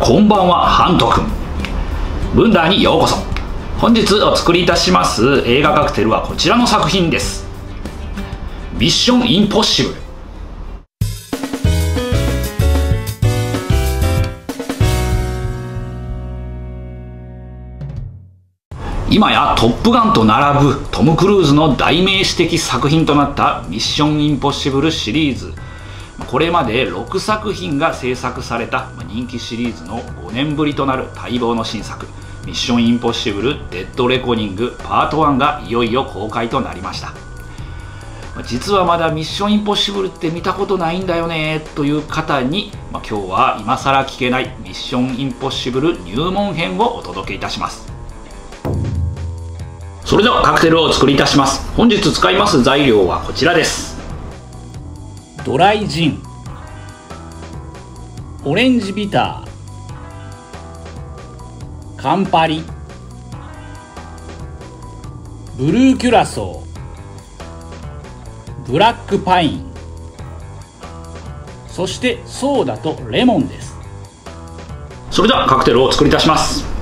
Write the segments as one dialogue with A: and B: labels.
A: こんばんはハント君ブンダーにようこそ。本日お作りいたします映画カクテルはこちらの作品です。ミッションインポッシブル。今やトップガンと並ぶトム・クルーズの代名詞的作品となったミッションインポッシブルシリーズ。これまで6作品が制作された人気シリーズの5年ぶりとなる待望の新作「ミッションインポッシブル・デッド・レコニングパート1」がいよいよ公開となりました。実はまだミッションインポッシブルって見たことないんだよねという方に、まあ、今日は今更聞けないミッションインポッシブル入門編をお届けいたします。それではカクテルを作りいたします。本日使います材料はこちらです。ドライジン。オレンジビター。カンパリ。ブルーキュラソー。ブラックパイン。そしてソーダとレモンです。それではカクテルを作り出します。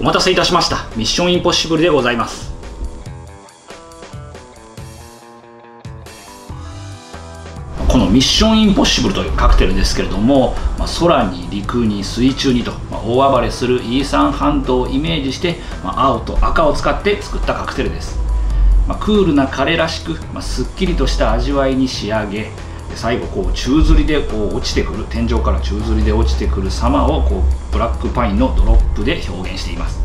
A: お待たせいたしました。ミッションインポッシブルでございます。このミッションインポッシブルというカクテルですけれども、まあ、空に陸に水中にと、まあ、大暴れするイーサン半島をイメージして、まあ、青と赤を使って作ったカクテルです、まあクールな彼らしく、まあすっきりとした味わいに仕上げ最後こう宙吊りでこう落ちてくる天井から宙吊りで落ちてくる様をこうブラックパインのドロップで表現しています。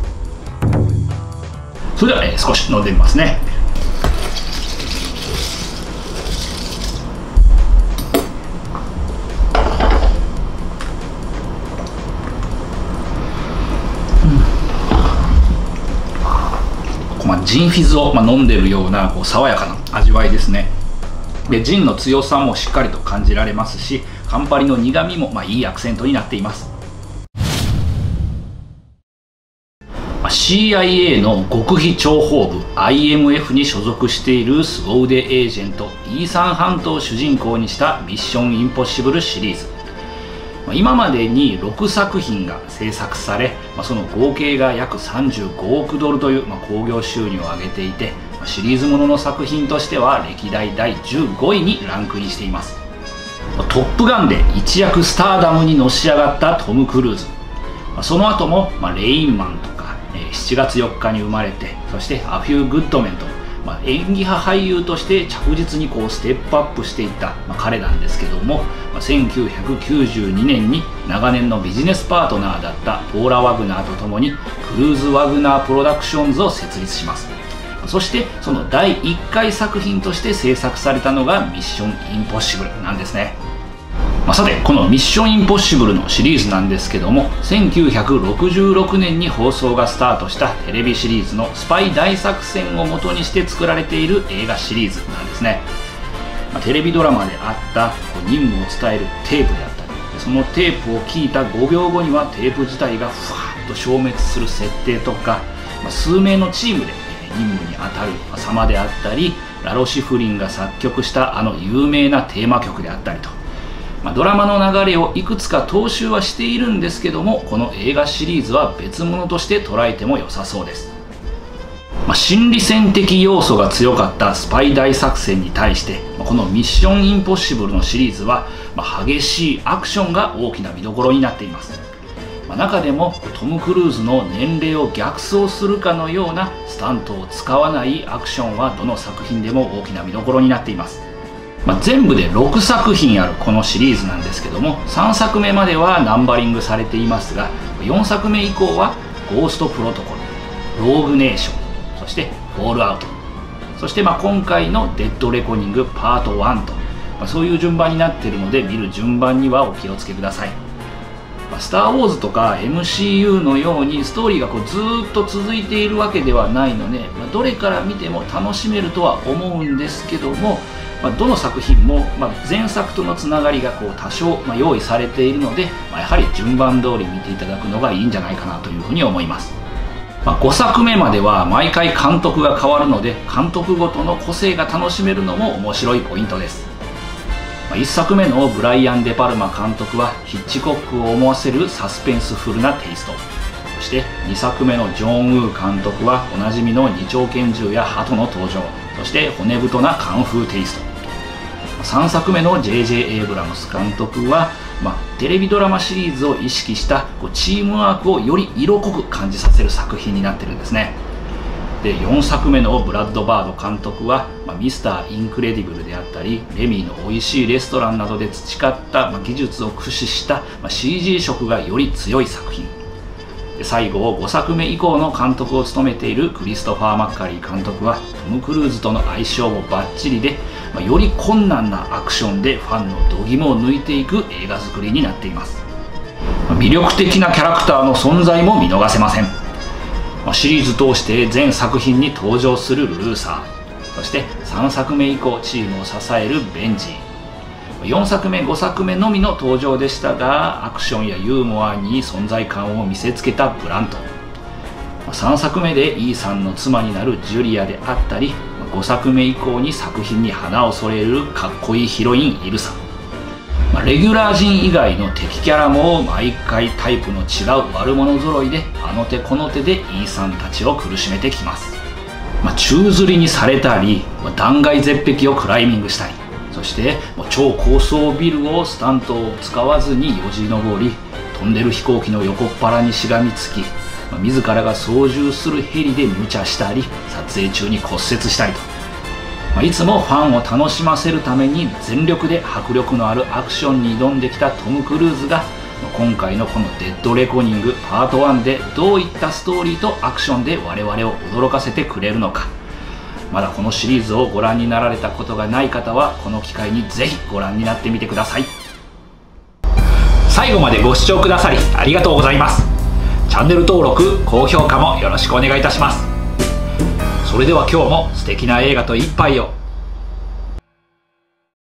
A: それでは、えー、少し飲んでみますね、ジンフィズを、まあ、飲んでるようなこう爽やかな味わいですね。でジンの強さもしっかりと感じられますしカンパリの苦みもまあいいアクセントになっています。CIA の極秘諜報部 IMF に所属している凄腕エージェントイーサン・ハントを主人公にしたミッション・インポッシブルシリーズ。今までに6作品が制作されその合計が約35億ドルという興行収入を上げていてシリーズものの作品としては歴代第15位にランクインしています。トップガンで一躍スターダムにのし上がったトム・クルーズ。その後もレインマンとか7月4日に生まれてそしてアフュー・グッドメンとまあ、演技派俳優として着実にこうステップアップしていった、まあ、彼なんですけども、まあ、1992年に長年のビジネスパートナーだったポーラ・ワグナーと共にクルーズ・ワグナー・プロダクションズを設立します。そしてその第1回作品として制作されたのが「ミッション・インポッシブル」なんですね。まあ、さてこの「ミッションインポッシブル」のシリーズなんですけども1966年に放送がスタートしたテレビシリーズの「スパイ大作戦」を元にして作られている映画シリーズなんですね、まあ、テレビドラマであった任務を伝えるテープであったりそのテープを聞いた5秒後にはテープ自体がふわっと消滅する設定とか、まあ、数名のチームで任務に当たる様であったりラロシフリンが作曲したあの有名なテーマ曲であったりと。まあ、ドラマの流れをいくつか踏襲はしているんですけどもこの映画シリーズは別物として捉えても良さそうです、まあ、心理戦的要素が強かったスパイ大作戦に対してこの「ミッションインポッシブル」のシリーズは、まあ、激しいアクションが大きな見どころになっています。ま、中でもトム・クルーズの年齢を逆走するかのようなスタントを使わないアクションはどの作品でも大きな見どころになっています。まあ、全部で6作品あるこのシリーズなんですけども3作目まではナンバリングされていますが4作目以降は「ゴーストプロトコル」「ローグネーション」そして「フォールアウト」そしてまあ今回の「デッドレコニングパート1と」まあ、そういう順番になっているので見る順番にはお気をつけください。スター・ウォーズとか MCU のようにストーリーがこうずっと続いているわけではないので、まあ、どれから見ても楽しめるとは思うんですけどもまあ、どの作品も、まあ、前作とのつながりがこう多少、まあ、用意されているので、ま、やはり順番通り見ていただくのがいいんじゃないかなというふうに思います、ま、5作目までは毎回監督が変わるので監督ごとの個性が楽しめるのも面白いポイントです。1作目のブライアン・デ・パルマ監督はヒッチコックを思わせるサスペンスフルなテイスト。そして2作目のジョン・ウー監督はおなじみの二丁拳銃や鳩の登場。そして骨太なカンフーテイスト。3作目の J.J. エイブラムス監督は、まあ、テレビドラマシリーズを意識したこうチームワークをより色濃く感じさせる作品になってるんですねで4作目のブラッド・バード監督は、まあ、ミスター・インクレディブルであったりレミーの美味しいレストランなどで培った、まあ、技術を駆使した、まあ、CG 色がより強い作品最後を5作目以降の監督を務めているクリストファー・マッカリー監督はトム・クルーズとの相性もバッチリで、まあ、より困難なアクションでファンの度肝を抜いていく映画作りになっています。魅力的なキャラクターの存在も見逃せません。シリーズ通して全作品に登場するルーサー。そして3作目以降チームを支えるベンジー。4作目5作目のみの登場でしたがアクションやユーモアに存在感を見せつけたブラント。3作目でイーさんの妻になるジュリアであったり5作目以降に作品に花を添えるかっこいいヒロインイルサ。レギュラー陣以外の敵キャラも毎回タイプの違う悪者揃いであの手この手でイーさんたちを苦しめてきます、まあ、宙吊りにされたり断崖絶壁をクライミングしたり。そして超高層ビルをスタントを使わずによじ登り飛んでる飛行機の横っ腹にしがみつき自らが操縦するヘリで無茶したり撮影中に骨折したりと、まいつもファンを楽しませるために全力で迫力のあるアクションに挑んできたトム・クルーズが今回のこの「デッドレコニングパート1」でどういったストーリーとアクションで我々を驚かせてくれるのか。まだこのシリーズをご覧になられたことがない方はこの機会にぜひご覧になってみてください。最後までご視聴くださりありがとうございます。チャンネル登録高評価もよろしくお願いいたします。それでは今日も素敵な映画と一杯を。